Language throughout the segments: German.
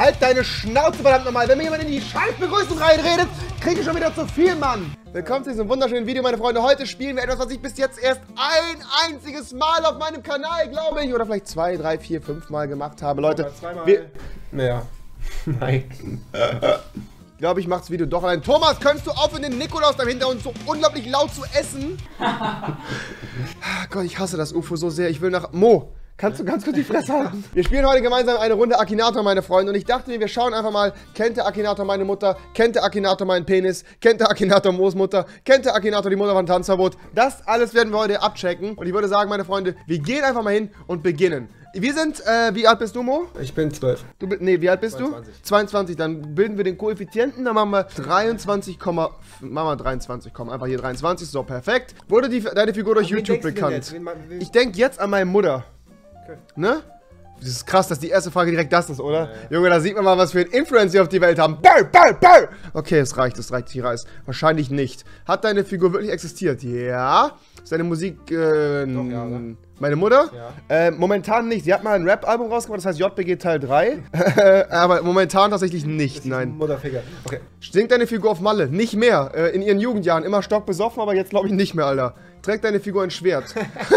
halt deine Schnauze verdammt nochmal. Wenn mir jemand in die Scheißbegrüßung reinredet, kriege ich schon wieder zu viel, Mann. Willkommen zu diesem wunderschönen Video, meine Freunde. Heute spielen wir etwas, was ich bis jetzt erst ein einziges Mal auf meinem Kanal, glaube ich, oder vielleicht zwei, drei, vier, fünf Mal gemacht habe. Leute, zweimal. wir, Naja. Nein. Ich glaube, ich mache das Video doch allein. Thomas, könntest du aufhören, den Nikolaus da im Hintergrund so unglaublich laut zu essen? Gott, ich hasse das UFO so sehr. Ich will nach... Mo, kannst du ganz kurz die Fresse halten? Wir spielen heute gemeinsam eine Runde Akinator, meine Freunde. Und ich dachte mir, wir schauen einfach mal, kennt der Akinator meine Mutter? Kennt der Akinator meinen Penis? Kennt der Akinator Moos Mutter? Kennt der Akinator die Mutter von Tanzverbot? Das alles werden wir heute abchecken. Und ich würde sagen, meine Freunde, wir gehen einfach mal hin und beginnen. Wir sind, äh, wie alt bist du, Mo? Ich bin zwölf. Du, bi- nee, wie alt bist 22. du? 22. Dann bilden wir den Koeffizienten, dann machen wir 23, machen wir 23, einfach hier 23, so perfekt. Wurde die, deine Figur durch Wen YouTube bekannt? wen- Ich denke jetzt an meine Mutter. Okay. Ne? Das ist krass, dass die erste Frage direkt das ist, oder? Junge, da sieht man mal, was für ein Influencer wir auf die Welt haben. Bau, bau, bau! Okay, es reicht, es reicht, hier reißt. Wahrscheinlich nicht. Hat deine Figur wirklich existiert? Ja. Ist deine Musik, äh, Doch, ja, oder? meine Mutter? Ja. Äh, momentan nicht. Sie hat mal ein Rap-Album rausgebracht, das heißt JBG Teil 3. Aber momentan tatsächlich nicht, nein. Mutterficker. Okay. Singt deine Figur auf Malle? Nicht mehr. Äh, in ihren Jugendjahren immer stockbesoffen, aber jetzt glaube ich nicht mehr, Alter. Trägt deine Figur ein Schwert?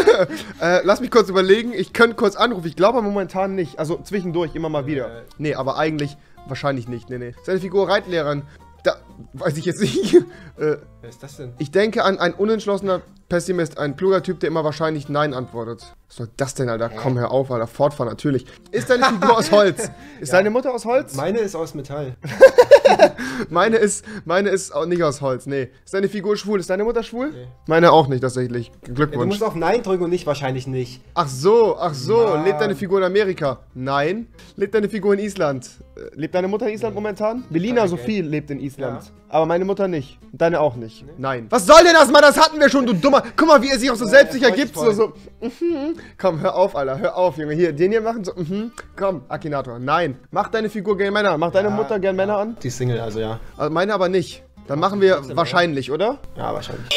äh, lass mich kurz überlegen. Ich könnte kurz anrufen. Ich glaube momentan nicht. Also zwischendurch immer mal wieder. Äh. Nee, aber eigentlich wahrscheinlich nicht. Nee, nee. Ist deine Figur Reitlehrerin? Da weiß ich jetzt nicht. äh, Wer ist das denn? ich denke an ein unentschlossener Pessimist, ein kluger Typ, der immer wahrscheinlich Nein antwortet. Was soll das denn, Alter? Komm, hör auf, Alter. Fortfahren, natürlich. Ist deine Figur aus Holz? Ist deine Mutter aus Holz? Meine ist aus Metall. Meine ist, meine ist auch nicht aus Holz, nee. Ist deine Figur schwul? Ist deine Mutter schwul? Nee. Meine auch nicht, tatsächlich. Ja, du Glückwunsch. musst auf Nein drücken und nicht wahrscheinlich nicht. ach so, ach so. Mann. Lebt deine Figur in Amerika? Nein. Lebt deine Figur in Island? Äh, Lebt deine Mutter in Island momentan? Belina Sophie lebt in Island. Ja. Aber meine Mutter nicht. Deine auch nicht. Nein. Was soll denn das, Mann? Das hatten wir schon, du Dummer. Guck mal, wie er sich auch so selbstsicher freut sich gibt. So, so. Mhm. Komm, hör auf, Alter. Hör auf, Junge. Hier, den hier machen. So. Mhm. Komm, Akinator. Nein. Mach deine Figur gern Männer an. Mach deine Ja, Mutter gern Männer an. Die Single, also ja. Also meine aber nicht. Dann machen wir wahrscheinlich, oder? Ja, wahrscheinlich.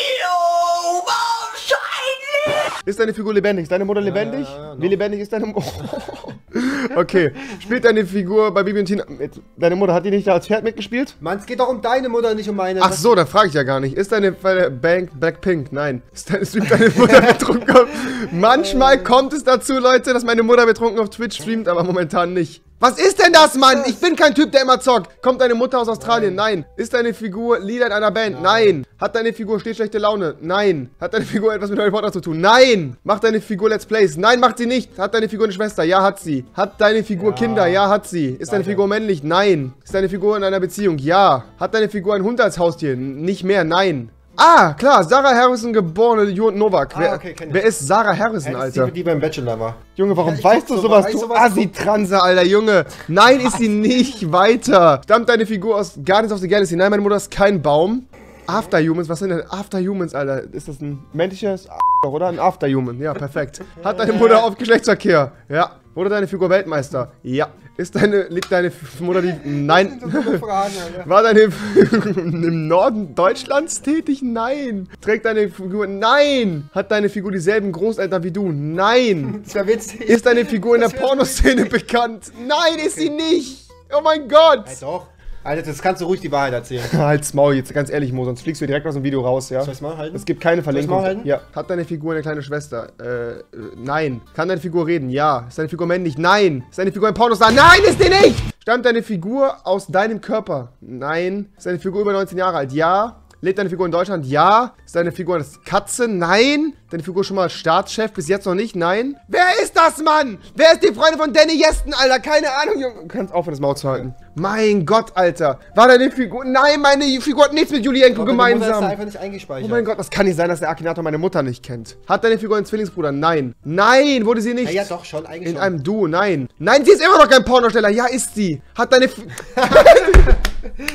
Ist deine Figur lebendig? Ist deine Mutter lebendig? ja, ja, Wie lebendig ist deine Mutter? okay. Spielt deine Figur bei Bibi und Tina mit? Deine Mutter, hat die nicht da als Pferd mitgespielt? Mann, es geht doch um deine Mutter, nicht um meine. Ach so, dann frage ich ja gar nicht. Ist deine Bank Blackpink? Nein. Ist deine, streamt deine Mutter betrunken. Manchmal kommt es dazu, Leute, dass meine Mutter betrunken auf Twitch streamt, aber momentan nicht. Was ist denn das, Mann? Ich bin kein Typ, der immer zockt. Kommt deine Mutter aus Australien? Nein. Ist deine Figur Leader in einer Band? Nein. Hat deine Figur stets schlechte Laune? Nein. Hat deine Figur etwas mit Harry Potter zu tun? Nein. Macht deine Figur Let's Plays? Nein, macht sie nicht. Hat deine Figur eine Schwester? Ja, hat sie. Hat deine Figur Kinder? Ja, hat sie. Ist deine. Figur männlich? Nein. Ist deine Figur in einer Beziehung? Ja. Hat deine Figur einen Hund als Haustier? Nicht mehr? Nein. Ah, klar, Sarah Harrison geborene Jon Novak. Ah, wer, okay, wer ist Sarah Harrison, Hättest Alter? die, die beim Bachelor war. Junge, warum Ja, weißt du so- sowas, du sowas, Assi-Transe, Alter, Junge? Nein, ist sie nicht. Weiter. Stammt deine Figur aus Guardians of the Galaxy? Nein, meine Mutter ist kein Baum. Afterhumans, was sind denn Afterhumans, Alter? Ist das ein männliches Arschloch, oder? Ein Afterhuman. Ja, perfekt. Hat deine Mutter auf Geschlechtsverkehr? Ja. Wurde deine Figur Weltmeister? Ja. Ist deine, liegt deine Mutter die... Nein. Fragen. War deine im Norden Deutschlands tätig? Nein. Trägt deine Figur? Nein. Hat deine Figur dieselben Großeltern wie du? Nein. Das wäre witzig. Ist deine Figur in der Pornoszene bekannt? Nein, ist sie nicht. Oh mein Gott. Hey, doch. Alter, das kannst du ruhig die Wahrheit erzählen. Halt's Maul jetzt, ganz ehrlich, Mo, sonst fliegst du direkt aus dem Video raus, ja? Soll ich's mal halten? Es gibt keine Soll ich's Verlinkung. mal halten? Ja. Hat deine Figur eine kleine Schwester? Äh, äh, nein. Kann deine Figur reden? Ja. Ist deine Figur männlich? Nein. Ist deine Figur ein Pornostar? Nein, ist die nicht! Stammt deine Figur aus deinem Körper? Nein. Ist deine Figur über 19 Jahre alt? Ja. Lebt deine Figur in Deutschland? Ja. Ist deine Figur eine Katze? Nein. Deine Figur schon mal Staatschef? Bis jetzt noch nicht? Nein. Wer ist das, Mann? Wer ist die Freundin von Danny Yesten, Alter? Keine Ahnung, Junge. Du kannst aufhören, das Maul zu halten. Mein Gott, Alter. War deine Figur... Nein, meine Figur hat nichts mit Julienko die Mutter ist gemeinsam. einfach nicht eingespeichert. Oh mein Gott, das kann nicht sein, dass der Akinator meine Mutter nicht kennt. Hat deine Figur einen Zwillingsbruder? Nein. Nein, wurde sie nicht. Ja, ja, doch, schon, eigentlich In schon. einem Duo, nein. Nein, sie ist immer noch kein Pornosteller. Ja, ist sie. Hat deine... F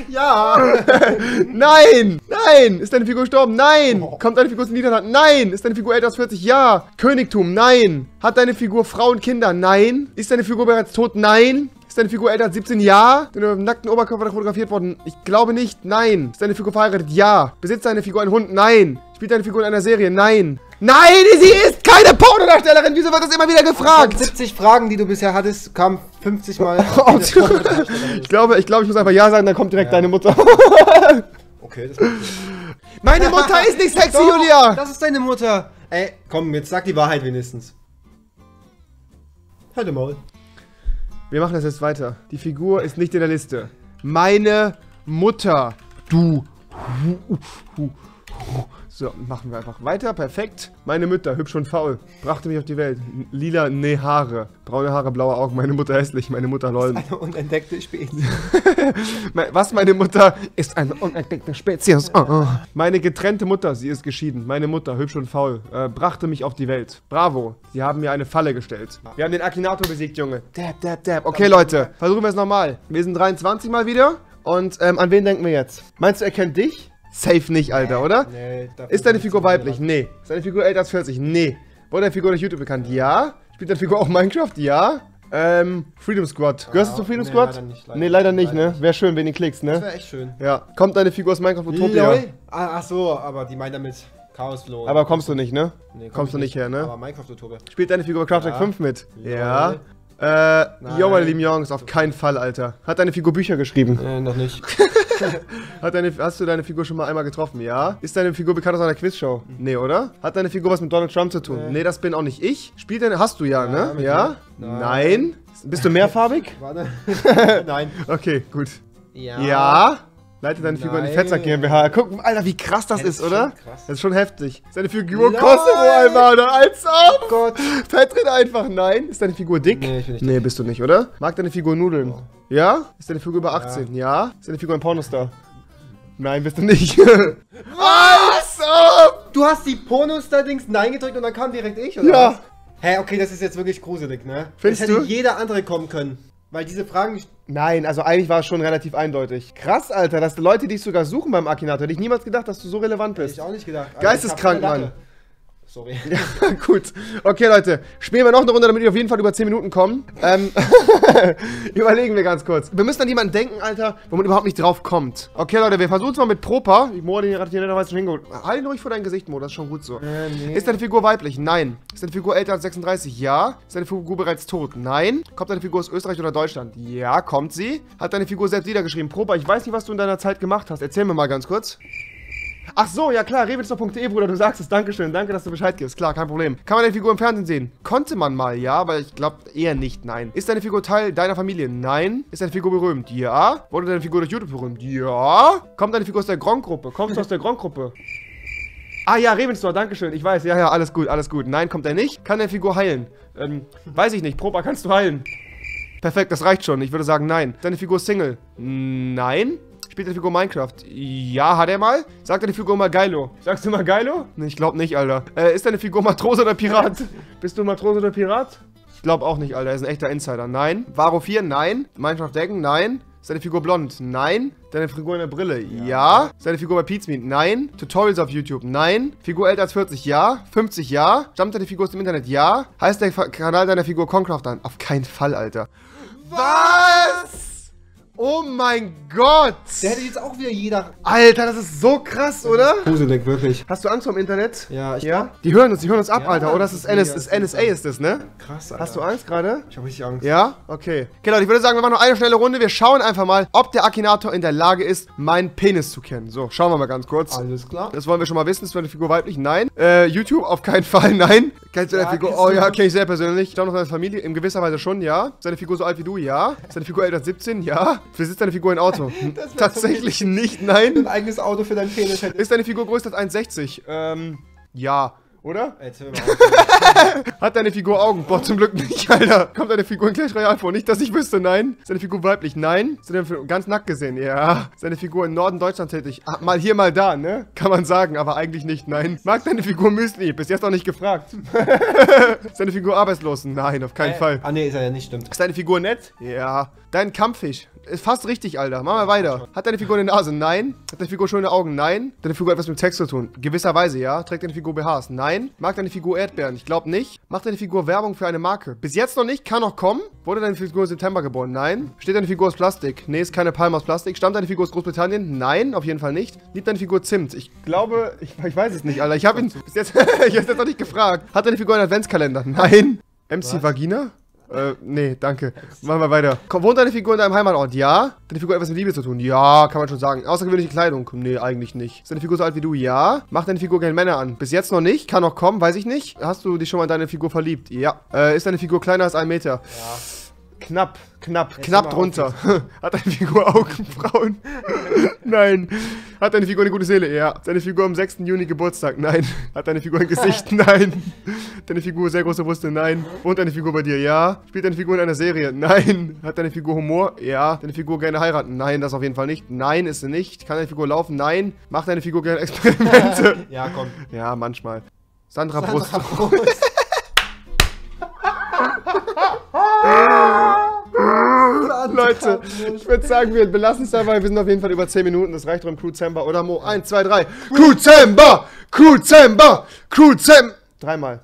Ja! nein! Nein! Ist deine Figur gestorben? Nein! Oh. Kommt deine Figur aus den Niederlanden? Nein! Ist deine Figur älter als 40? Ja! Königtum? Nein! Hat deine Figur Frau und Kinder? Nein! Ist deine Figur bereits tot? Nein! Ist deine Figur älter als 17? Ja. Deine nackten Oberkörper fotografiert worden? Ich glaube nicht. Nein. Ist deine Figur verheiratet? Ja. Besitzt deine Figur einen Hund? Nein. Spielt deine Figur in einer Serie? Nein. Nein, sie ist keine Pornodarstellerin. Wieso wird das immer wieder Von gefragt? 70 Fragen, die du bisher hattest, kam 50 Mal. Ich glaube, ich glaube, ich muss einfach Ja sagen, dann kommt direkt Ja. deine Mutter. Okay, das Meine Mutter ist nicht sexy, Doch, Julia. Das ist deine Mutter. Ey, komm, jetzt sag die Wahrheit wenigstens. Halt im Maul. Wir machen das jetzt weiter. Die Figur ist nicht in der Liste. Meine Mutter. Du. So, machen wir einfach weiter. Perfekt. Meine Mutter, hübsch und faul. Brachte mich auf die Welt. Lila, nee, Haare. Braune Haare, blaue Augen. Meine Mutter hässlich. Meine Mutter lol. Eine unentdeckte Spezies. Was meine Mutter ist eine unentdeckte Spezies. Oh, oh. Meine getrennte Mutter, sie ist geschieden. Meine Mutter, hübsch und faul, äh, brachte mich auf die Welt. Bravo, sie haben mir eine Falle gestellt. Wir haben den Akinator besiegt, Junge. Dab, dab, dab. Okay, Leute, versuchen wir es nochmal. Wir sind 23 mal wieder. Und ähm, an wen denken wir jetzt? Meinst du, er kennt dich? Safe nicht, Alter, oder? Nee, Ist deine Figur weiblich? Nee. Ist deine Figur älter als 40? Nee. Wurde deine Figur durch YouTube bekannt? Ja. Spielt deine Figur auch Minecraft? Ja. Ähm, Freedom Squad. Gehörst du zu Freedom nee, Squad? leider nicht, leider nee, leider nicht, nicht, leider ne? nicht. Wäre schön, wenn du klickst, Das ne? wäre echt schön. Ja. Kommt deine Figur aus Minecraft Utopia? Lol. Ah, ach so, aber die meint damit Chaos Flow. Aber kommst du nicht, ne? Nee, komm kommst du nicht her, ne? Aber Minecraft Utopia. Spielt deine Figur bei Craftback Ja. 5 mit? Lol. Ja. Äh, yo, meine Nein. lieben Jungs, auf keinen Fall, Alter. Hat deine Figur Bücher geschrieben? Nee, noch nicht. Hat deine, hast du deine Figur schon mal einmal getroffen? Ja. Ist deine Figur bekannt aus einer Quizshow? Nee, oder? Hat deine Figur was mit Donald Trump zu tun? Nee, Nee. das bin auch nicht ich. Spielt deine, hast du ja, Ja, ne? Ja? Nein. Nein. Bist du mehrfarbig? Warte. Nein. Okay, gut. Ja. Ja. Leite deine Figur in die Nein. Fettsack GmbH. Guck, Alter, wie krass das Ja, das ist, ist oder? krass. Das ist schon heftig. Ist deine Figur. Kosovo, Alter, als ob! Oh Gott. Vertritt einfach, nein. Ist deine Figur dick? Nee, ich bin nicht Nee, bist du nicht, oder? Mag deine Figur Nudeln? Oh. Ja? Ist deine Figur über 18? Ja. Ist deine Figur ein Pornostar? Nein, bist du nicht. Was? Du hast die Pornostar-Dings Nein gedrückt und dann kam direkt ich, oder Ja. was? Hä, okay, das ist jetzt wirklich gruselig, ne? Findest das hätte du? jeder andere kommen können. Weil diese Fragen... Nein, also eigentlich war es schon relativ eindeutig. Krass, Alter, dass die Leute dich sogar suchen beim Akinator. Hätte ich niemals gedacht, dass du so relevant Hätte bist. ich auch nicht gedacht. Geisteskrank, Mann. Sorry. Gut. Okay, Leute. Spielen wir noch eine Runde, damit wir auf jeden Fall über 10 Minuten kommen. Ähm, überlegen wir ganz kurz. Wir müssen an jemanden denken, Alter, wo man überhaupt nicht drauf kommt. Okay, Leute, wir versuchen es mal mit Propa. Ich Mo, den hat hier netterweise schon hingeholt. Halt ihn ruhig vor dein Gesicht, Mo, das ist schon gut so. Äh, nee. Ist deine Figur weiblich? Nein. Ist deine Figur älter als 36? Ja. Ist deine Figur bereits tot? Nein. Kommt deine Figur aus Österreich oder Deutschland? Ja, kommt sie. Hat deine Figur selbst niedergeschrieben? Propa, ich weiß nicht, was du in deiner Zeit gemacht hast. Erzähl mir mal ganz kurz. Ach so, ja klar, rewitzner.de, Bruder, du sagst es. Dankeschön, danke, dass du Bescheid gibst. Klar, kein Problem. Kann man deine Figur im Fernsehen sehen? Konnte man mal, ja, aber ich glaube eher nicht, nein. Ist deine Figur Teil deiner Familie? Nein. Ist deine Figur berühmt? Ja. Wurde deine Figur durch YouTube berühmt? Ja. Kommt deine Figur aus der Gronk-Gruppe? Kommst du aus der Gronk-Gruppe? Ah ja, Ravenstor, dankeschön. Ich weiß, ja, ja, alles gut, alles gut. Nein, kommt er nicht. Kann deine Figur heilen? Ähm, weiß ich nicht. Propa, kannst du heilen? Perfekt, das reicht schon. Ich würde sagen, nein. Deine Figur Single? Nein. Spielt deine Figur Minecraft? Ja, hat er mal. Sagt deine Figur mal Geilo? Sagst du mal Geilo? Nee, ich glaube nicht, Alter. Äh, ist deine Figur Matrose oder Pirat? Bist du Matrose oder Pirat? Ich glaube auch nicht, Alter. Er ist ein echter Insider. Nein. Varo 4? Nein. Minecraft Decken? Nein. Ist deine Figur blond? Nein. Deine Figur in der Brille? Ja. Ist deine Figur bei Pizmeet? Nein. Tutorials auf YouTube? Nein. Figur älter als 40? Ja. 50? Ja. Stammt deine Figur aus dem Internet? Ja. Heißt der Kanal deiner Figur Concraft an? Auf keinen Fall, Alter. Was? Oh mein Gott! Der hätte jetzt auch wieder jeder... Alter, das ist so krass, oder? Gruselig, wirklich. Hast du Angst vor dem Internet? Ja, ich... Ja? Die hören uns, die hören uns ab, Ja, Alter. Oder das ist, NS, ist NSA ist das, ne? Krass, Alter. Hast du Angst gerade? Ich hab richtig Angst. Ja? Okay. Okay, Leute, ich würde sagen, wir machen noch eine schnelle Runde. Wir schauen einfach mal, ob der Akinator in der Lage ist, meinen Penis zu kennen. So, schauen wir mal ganz kurz. Alles klar. Das wollen wir schon mal wissen. Ist deine Figur weiblich? Nein. Äh, YouTube? Auf keinen Fall, nein. Kennst du deine Ja, Figur? kennst Oh ja, gut. kenn ich sehr persönlich. Schau noch seine Familie. In gewisser Weise schon, ja. Ist deine Figur so alt wie du? Ja. Ist deine Figur älter als 17? Ja. Besitzt deine Figur ein Auto? Wär so Tatsächlich nicht, nein. Ein eigenes Auto für deinen Penis hätte... Ist deine Figur größer als 1,60? Ähm, ja. Oder? Erzähl mal. Hat deine Figur Augen? Boah, zum Glück nicht, Alter. Kommt deine Figur in Clash Royale vor? Nicht, dass ich wüsste, nein. Ist deine Figur weiblich? Nein. Ist deine Figur ganz nackt gesehen? Ja. Ist deine Figur im Norden Deutschlands tätig? Ah, mal hier, mal da, ne? Kann man sagen, aber eigentlich nicht, nein. Mag deine Figur Müsli? Bis jetzt noch nicht gefragt. ist deine Figur arbeitslos? Nein, auf keinen Fall. Ah, nee, ist er ja nicht, stimmt. Ist deine Figur nett? Ja. Dein Kampffisch? Ist fast richtig, Alter. Machen wir weiter. Hat deine Figur eine Nase? Nein. Hat deine Figur schöne Augen? Nein. Hat deine Figur etwas mit Sex zu tun? Gewisserweise, ja. Trägt deine Figur BHs? Nein. Mag deine Figur Erdbeeren? Ich glaube nicht. Macht deine Figur Werbung für eine Marke? Bis jetzt noch nicht, kann noch kommen. Wurde deine Figur im September geboren? Nein. Steht deine Figur aus Plastik? Nee, ist keine Palme aus Plastik. Stammt deine Figur aus Großbritannien? Nein, auf jeden Fall nicht. Liebt deine Figur Zimt? Ich glaube, ich, ich weiß es nicht, Alter. Ich habe ihn bis jetzt, ich jetzt noch nicht gefragt. Hat deine Figur einen Adventskalender? Nein. MC Vagina? Äh, nee, danke. Machen wir weiter. Komm, wohnt deine Figur in deinem Heimatort? Ja. Deine Figur hat etwas mit Liebe zu tun? Ja, kann man schon sagen. Außergewöhnliche Kleidung? Nee, eigentlich nicht. Ist deine Figur so alt wie du? Ja. Macht deine Figur gerne Männer an? Bis jetzt noch nicht. Kann noch kommen, weiß ich nicht. Hast du dich schon mal in deine Figur verliebt? Ja. Äh, ist deine Figur kleiner als ein Meter? Ja. Knapp, knapp, Jetzt knapp drunter. Hat deine Figur Augenbrauen? Nein. Hat deine Figur eine gute Seele? Ja. Hat deine Figur am 6. Juni Geburtstag? Nein. Hat deine Figur ein Gesicht? Nein. Deine Figur sehr große Brüste? Nein. Wohnt deine Figur bei dir? Ja. Spielt deine Figur in einer Serie? Nein. Hat deine Figur Humor? Ja. Deine Figur gerne heiraten? Nein, das auf jeden Fall nicht. Nein, ist sie nicht. Kann deine Figur laufen? Nein. Macht deine Figur gerne Experimente? Ja, komm. ja, manchmal. Sandra Brust. Leute, ich würde sagen, wir belassen es dabei. Wir sind auf jeden Fall über 10 Minuten. Das reicht doch im Cruzember. Oder Mo? 1, 2, 3. Cruzember! Cruzember! Cruzember! Dreimal.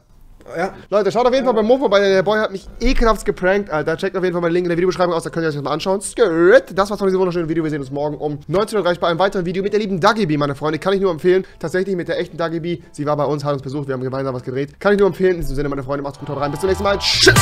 Ja. Leute, schaut auf jeden Fall bei Mo vorbei. Der Boy hat mich ekelhaft geprankt, Alter. Checkt auf jeden Fall meinen Link in der Videobeschreibung aus, da könnt ihr euch das mal anschauen. Skirt. Das war's von diesem wunderschönen Video. Wir sehen uns morgen um 19.30 Uhr bei einem weiteren Video mit der lieben Dagi meine Freunde. Kann ich nur empfehlen. Tatsächlich mit der echten Dagi Sie war bei uns, hat uns besucht, wir haben gemeinsam was gedreht. Kann ich nur empfehlen. In diesem Sinne, meine Freunde, macht's gut, haut rein. Bis zum nächsten Mal. Tschüss.